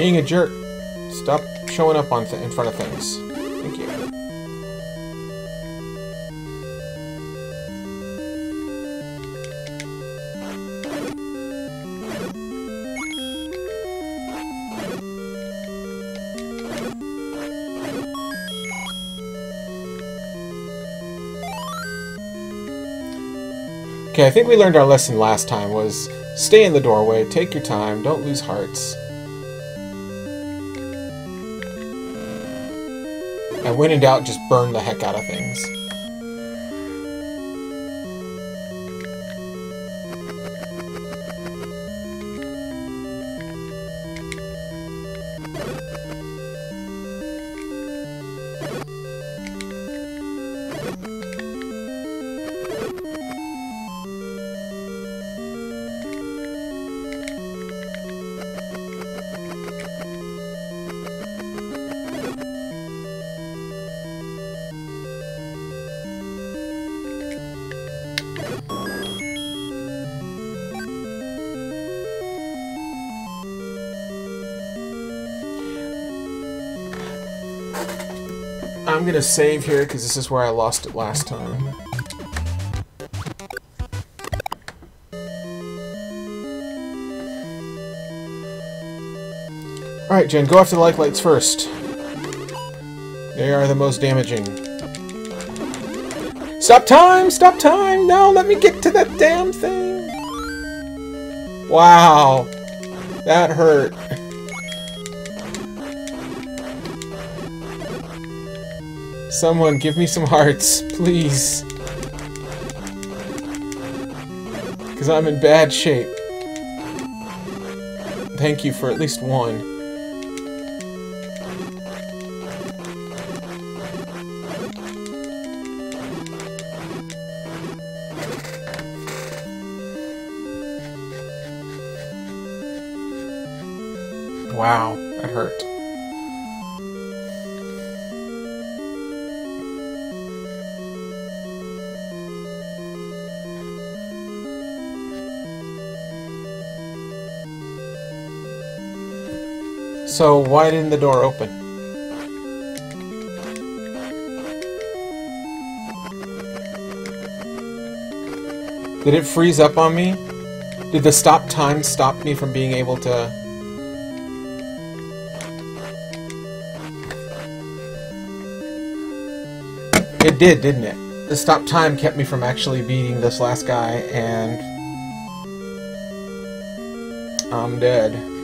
Being a jerk. Stop showing up on in front of things. Thank you. Okay, I think we learned our lesson last time was stay in the doorway, take your time, don't lose hearts. When in doubt, just burn the heck out of things. I'm gonna save here because this is where I lost it last time. Alright, Jenn, go after the like lights first. They are the most damaging. Stop time! Stop time! Now let me get to that damn thing! Wow. That hurt. Someone, give me some hearts, please. Because I'm in bad shape. Thank you for at least one. Wow, that hurt. So why didn't the door open? Did it freeze up on me? Did the stop time stop me from being able to... It did, didn't it? The stop time kept me from actually beating this last guy, and... I'm dead.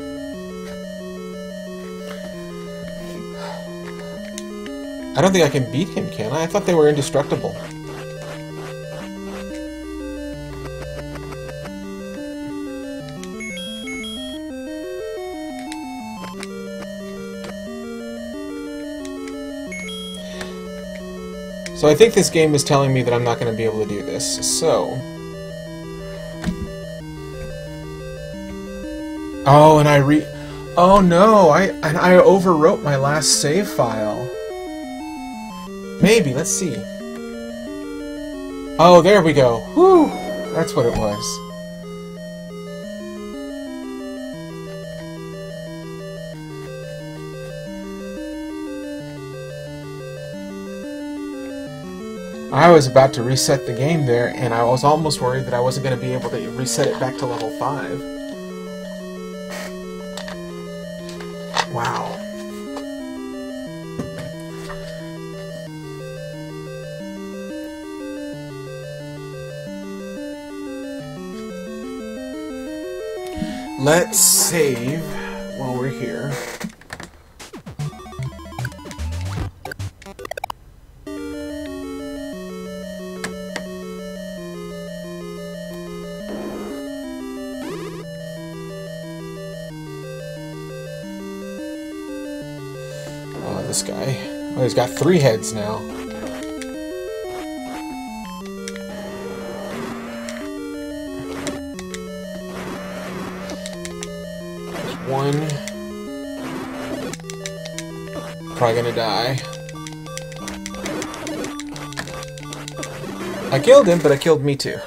I don't think I can beat him, can I? I thought they were indestructible. So I think this game is telling me that I'm not going to be able to do this, so... Oh, and I re... Oh no, I and I overwrote my last save file. Maybe, let's see. Oh, there we go. Whew! That's what it was. I was about to reset the game there, and I was almost worried that I wasn't going to be able to reset it back to level 5. Wow. Let's save while we're here. Oh, this guy. Oh, he's got three heads now. Probably gonna die. I killed him, but I killed me too.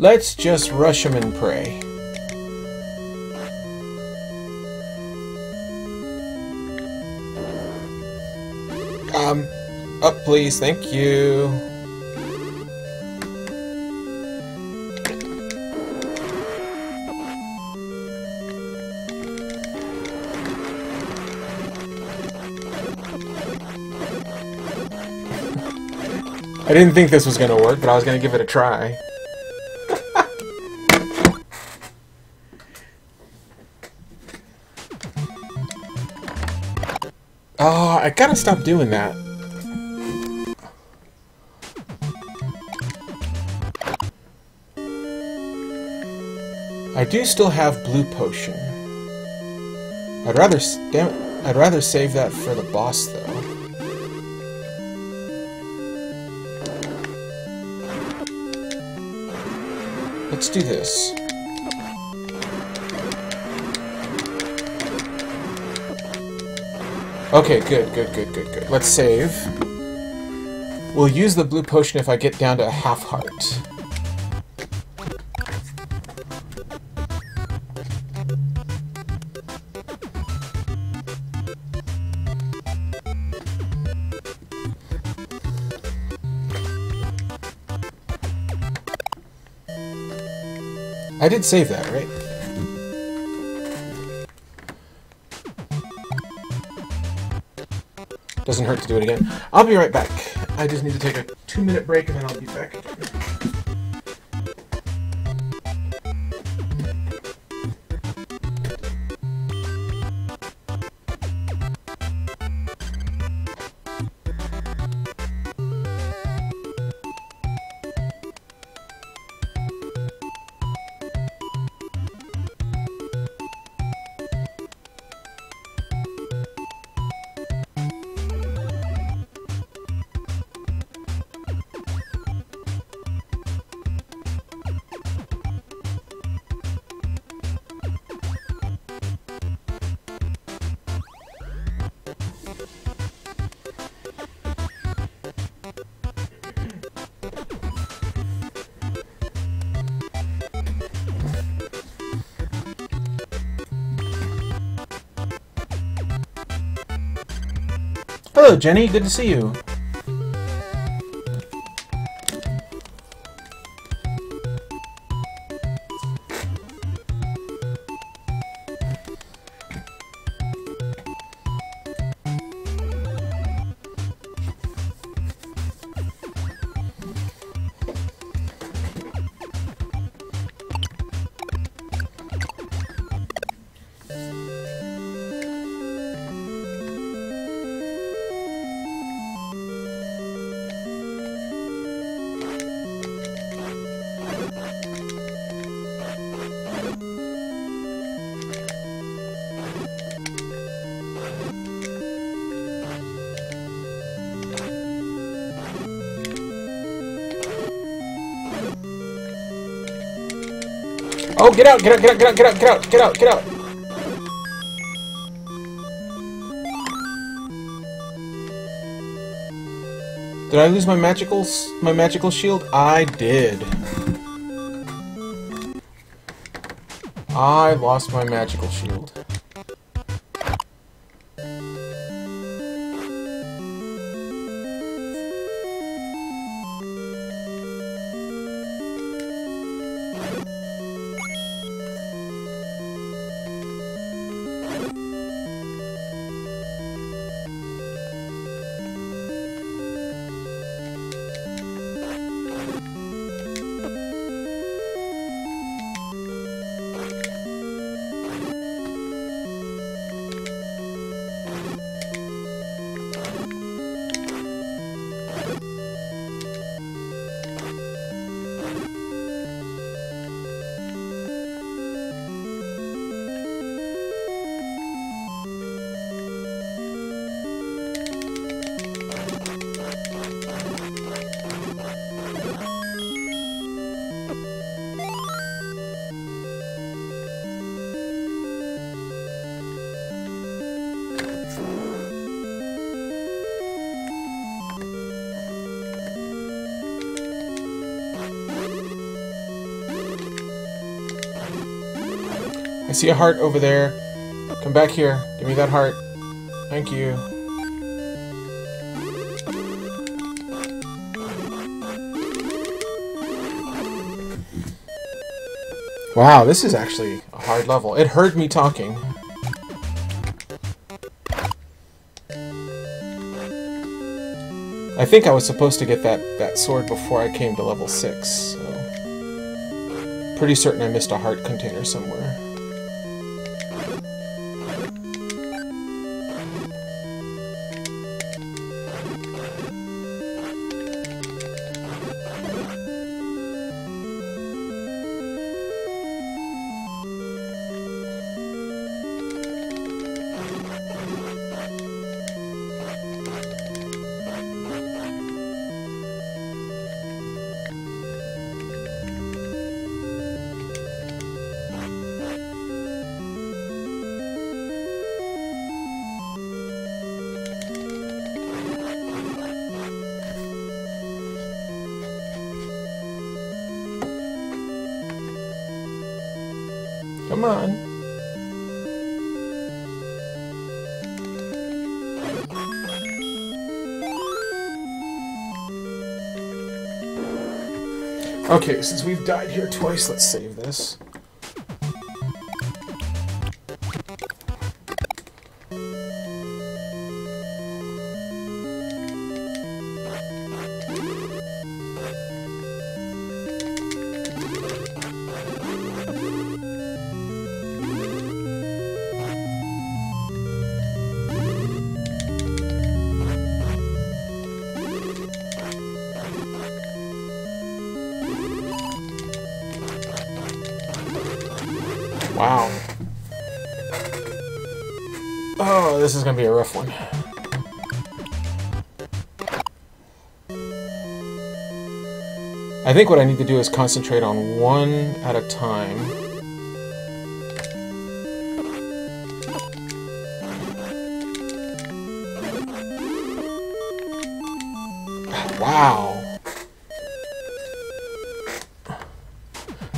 Let's just rush him and pray. Um, up please, thank you. I didn't think this was going to work, but I was going to give it a try. I gotta stop doing that. I do still have blue potion. I'd rather I'd rather save that for the boss though. Let's do this. Okay, good, good, good, good, good. Let's save. We'll use the blue potion if I get down to a half heart. I did save that, right? Doesn't hurt to do it again. I'll be right back. I just need to take a two minute break and then I'll be back again. Hello, Jenny. Good to see you. Oh, get out, get out, get out, get out, get out, get out, get out, get out. Did I lose my magical, my magical shield? I did. I lost my magical shield. I see a heart over there. Come back here. Give me that heart. Thank you. Wow, this is actually a hard level. It heard me talking. I think I was supposed to get that, that sword before I came to level 6, so... Pretty certain I missed a heart container somewhere. Come on. Okay, since we've died here twice, let's save this. Wow. Oh, this is gonna be a rough one. I think what I need to do is concentrate on one at a time.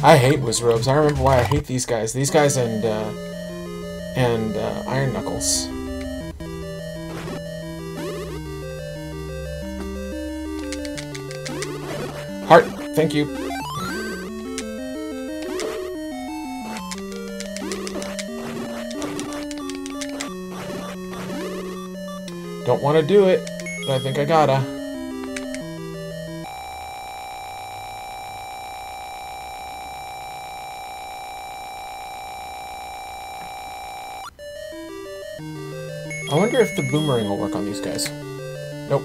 I hate Wizzrobes. I remember why I hate these guys. These guys and, uh, and, uh, Iron Knuckles. Heart, thank you. Don't want to do it, but I think I gotta. I wonder if the boomerang will work on these guys. Nope.